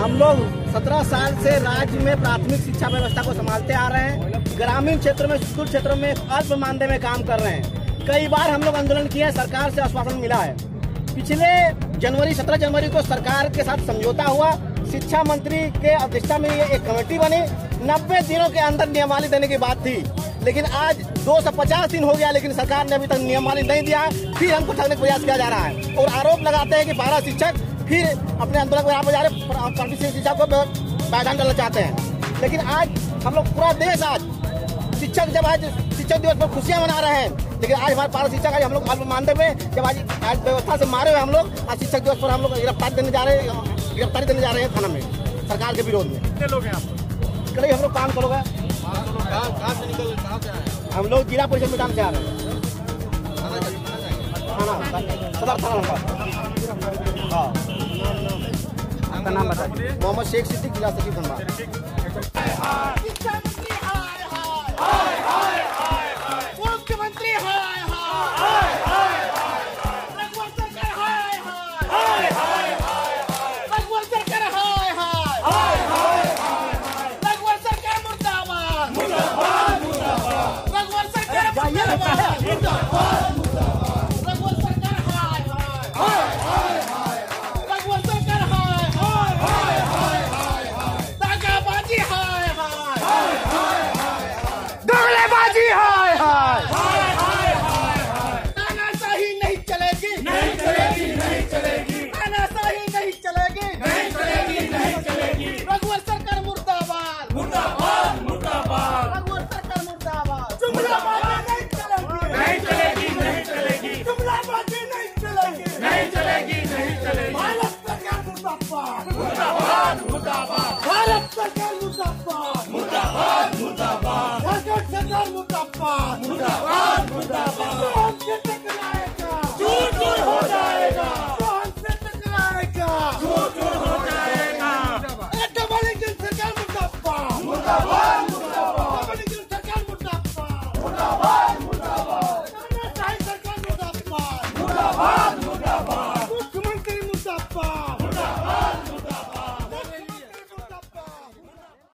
हम लोग सत्रह साल से राज्य में प्राथमिक शिक्षा व्यवस्था को संभालते आ रहे हैं। ग्रामीण क्षेत्र में, स्कूल क्षेत्रों में अल्प मानदेय में काम कर रहे हैं। कई बार हम लोग आंदोलन किए हैं, सरकार से आश्वासन मिला है। पिछले जनवरी, सत्रह जनवरी को सरकार के साथ समझौता हुआ। शिक्षा मंत्री के अध्यक्षता में ये एक कमेटी बनी। नब्बे दिनों के अंदर नियमावली देने की बात थी। लेकिन आज 250 दिन हो गया, लेकिन सरकार ने अभी तक नियमावली नहीं दिया। फिर हमको ठगने का प्रयास किया जा रहा है। और आरोप लगाते हैं कि बारह शिक्षक फिर अपने आंदोलन को यहाँ पर जा रहे प्राथमिक शिक्षा को मैदान डालना चाहते हैं। लेकिन आज हम लोग पूरा देश आज शिक्षक जब आज शिक्षक दिवस पर खुशियाँ मना रहे हैं लेकिन आज हमारे पारा शिक्षक आज हम लोग अल्प मानदेय में जब आज आज व्यवस्था से मारे हुए हम लोग आज शिक्षक दिवस पर हम लोग गिरफ्तारी देने जा रहे हैं गिरफ्तारी देने जा रहे हैं थाना में सरकार के विरोध में। कितने लोग हैं आप? करीब हम लोग आए हैं? हम लोग जिला परिषद मैदान से आ रहे हैं। थाना सदर थाना हाँ आपका नाम बता मोहम्मद शेख सिद्दीक जिला सचिव धनबाद मुर्दाबाद मुर्दाबाद मुर्दाबाद भारत सरकार मुर्दाबाद मुर्दाबाद मुर्दाबाद